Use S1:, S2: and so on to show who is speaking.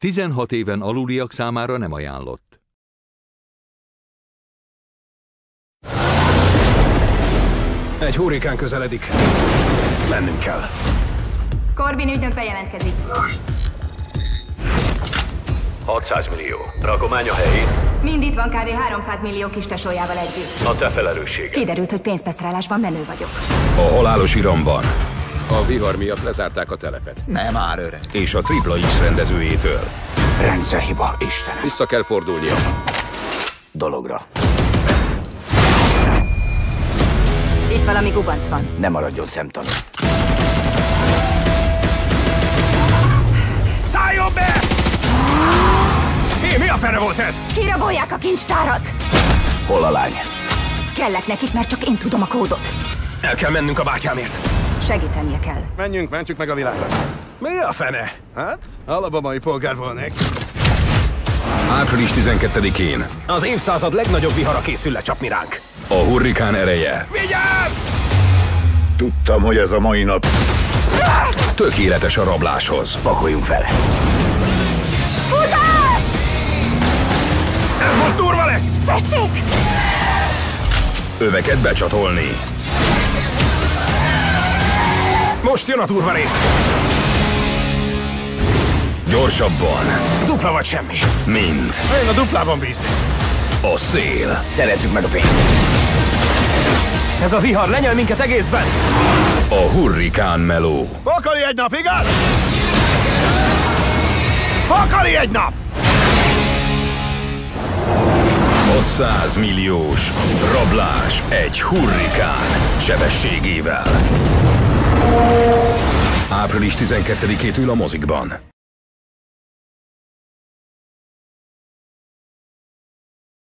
S1: 16 éven aluliak számára nem ajánlott.
S2: Egy hurrikán közeledik. Mennünk kell.
S3: Corbin ügynök bejelentkezik.
S4: 600 millió. Rakomány a helyén.
S3: Mind itt van kb. 300 millió kis tesójával együtt.
S4: A te felelősséged.
S3: Kiderült, hogy pénzpesztrálásban menő vagyok.
S2: A halálos iramban. A vihar miatt lezárták a telepet.
S5: Nem már öreg.
S2: És a Tripla X rendezőjétől.
S5: Rendszerhiba, Istenem.
S2: Vissza kell fordulnia.
S5: Dologra.
S3: Itt valami gubanc van.
S5: Ne maradjon szemtanú.
S2: Szálljon be! Hé, mi a fene volt ez?
S3: Kirabolják a kincstárat!
S5: Hol a lány?
S3: Kellek nekik, mert csak én tudom a kódot.
S2: El kell mennünk a bátyámért.
S3: Segítenie kell.
S6: Menjünk, mentsük meg a világot.
S2: Mi a fene?
S6: Hát, alabamai polgár volnék.
S2: Április 12-én az évszázad legnagyobb vihara készül lecsapni ránk. A hurrikán ereje. Vigyázz!
S5: Tudtam, hogy ez a mai nap.
S2: Tökéletes a rabláshoz.
S5: Pakoljunk fel.
S3: Futás!
S2: Ez most durva lesz!
S3: Tessék!
S2: Öveket becsatolni. Most jön a durva rész. Gyorsabban,
S6: Dupla vagy semmi.
S2: mint
S6: Én a duplában bíznék.
S2: a szél.
S5: Szerezzük meg a pénzt.
S6: Ez a vihar lenyel minket egészben.
S2: A hurrikán meló.
S6: Pakali egy nap, igaz? Pakali egy nap!
S2: 600 milliós rablás egy hurrikán sebességével. Április 12-től a mozikban.